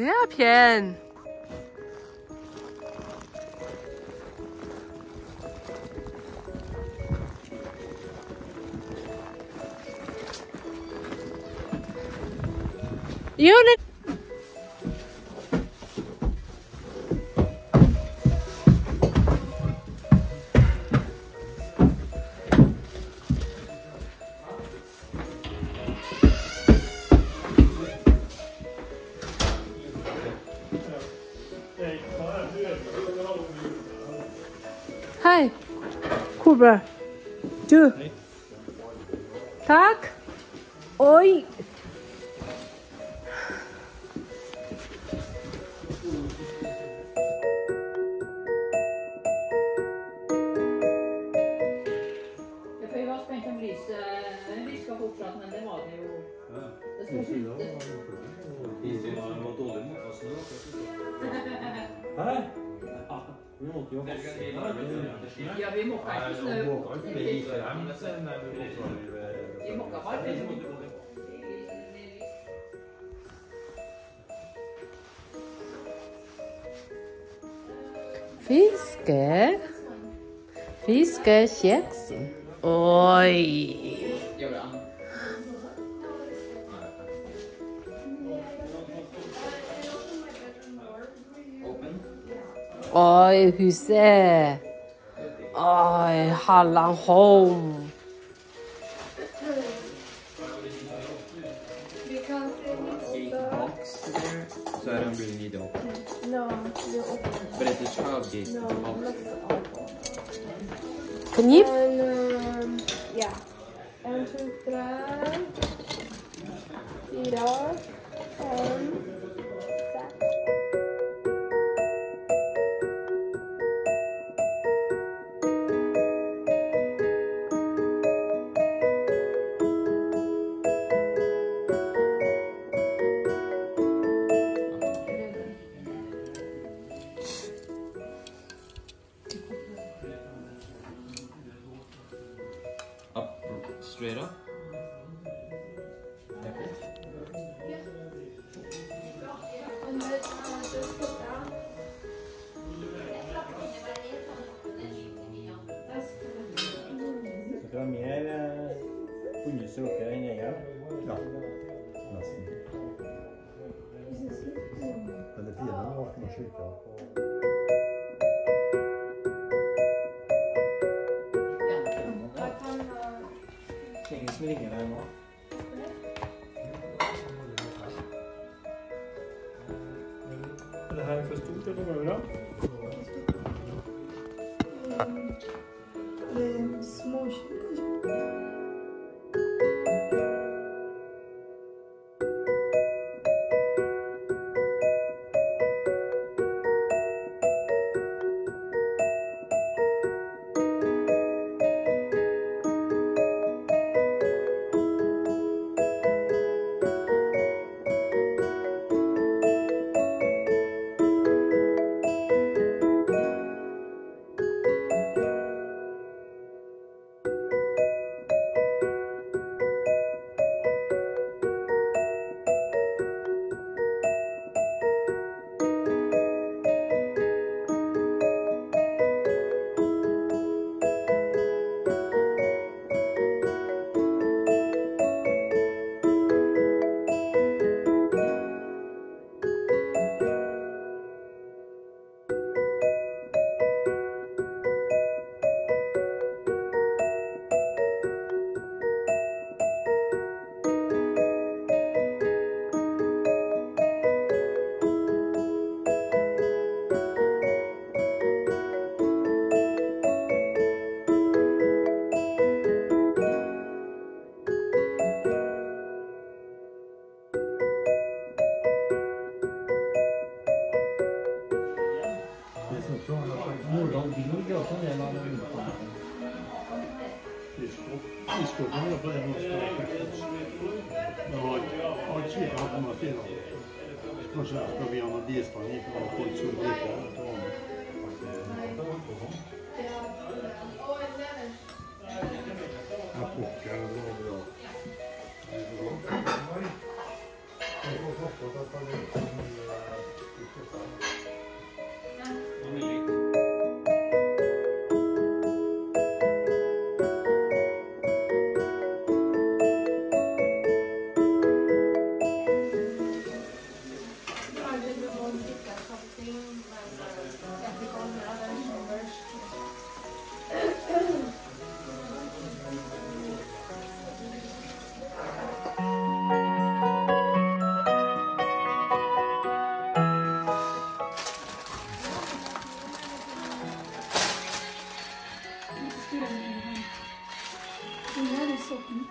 哎呀，骗！有那。Jo. Det sto skiltet. Hæ? Ja, vi måka ikke snø. Vi måka bare. Fiske. Fiskekjeks. Oi. Oi, huset. Oi, Hallandholm. So I don't really need to open. No, you open. But it's a child gate. No, not And, um, yeah. 1, 2, 3, 4, 5, straight up. And then, just put down. Det var mer eh, hundesukker enn egen. Ja, nesten. Men det fine var ikke noe skylka på som ringer deg nå. Er det her for stort, eller går det bra? Jag funderar på om jag vill fan. Disco kommer jag på den också. Jag har Archie, han kommer att spela. Kanske ska vi göra någon delspelning ifrån folk som letar efter Bunlar bir sokun.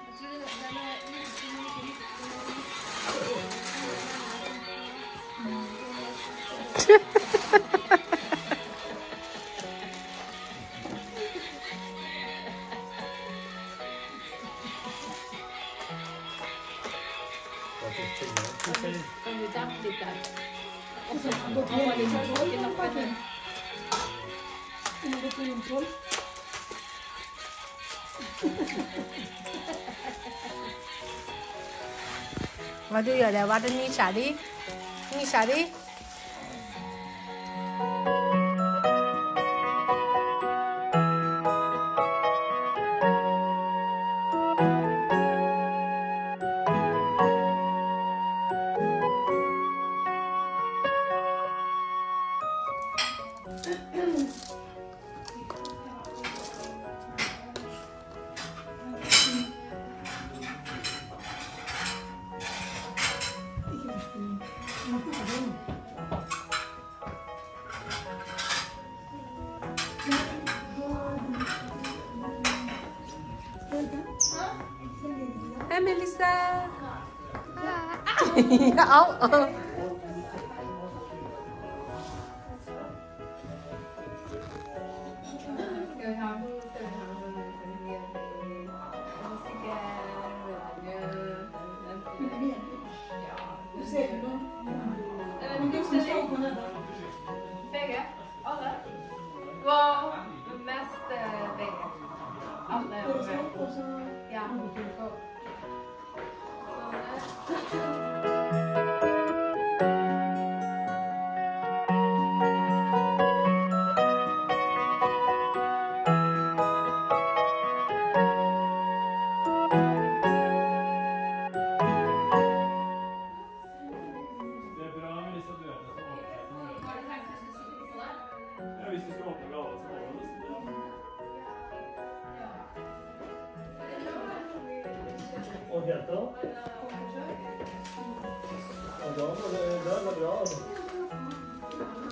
Готовили, готовили, готовили. Готовим, готовим. 我就要来挖着你啥的，你啥的。Mm-hmm. Melissa. Hi. Hi.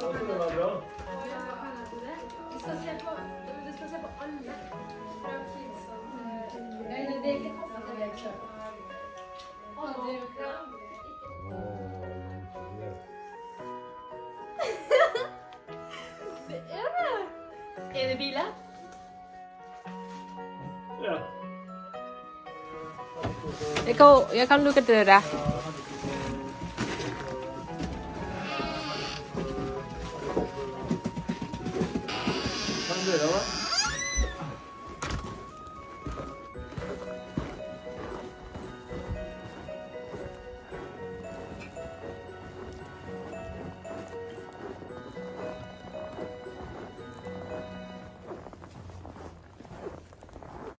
Vi skal se på, vi skal se på alle. Nei, det er ikke kaffe til kjøper. Å, det er Det er det! Biler? Jeg kan, jeg kan lukke døra.